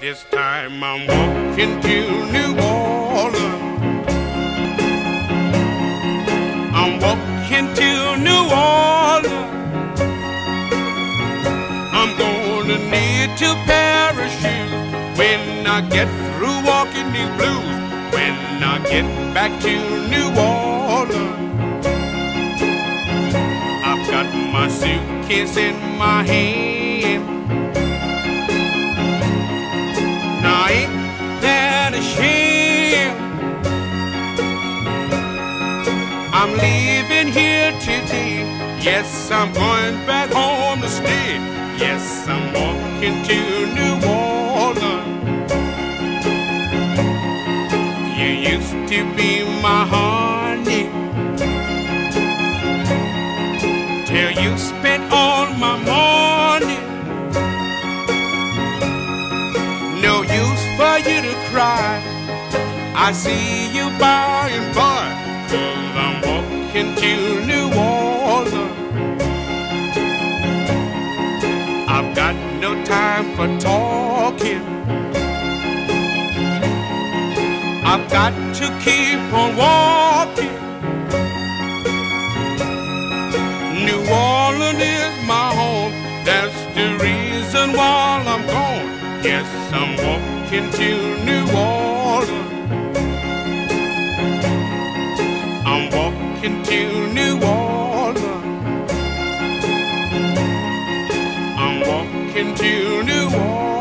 This time I'm walking to New Orleans. I'm walking to New Orleans. I'm gonna need to parachute when I get through walking these blues. When I get back to New Orleans, I've got my suitcase in my hand. Leaving here today. Yes, I'm going back home to stay. Yes, I'm walking to New Orleans. You used to be my honey. Till you spent all my money. No use for you to cry. I see you by and by. New Orleans. I've got no time for talking. I've got to keep on walking. New Orleans is my home. That's the reason why I'm gone. Yes, I'm walking to New Orleans. To New Orleans. I'm walking to New Orleans.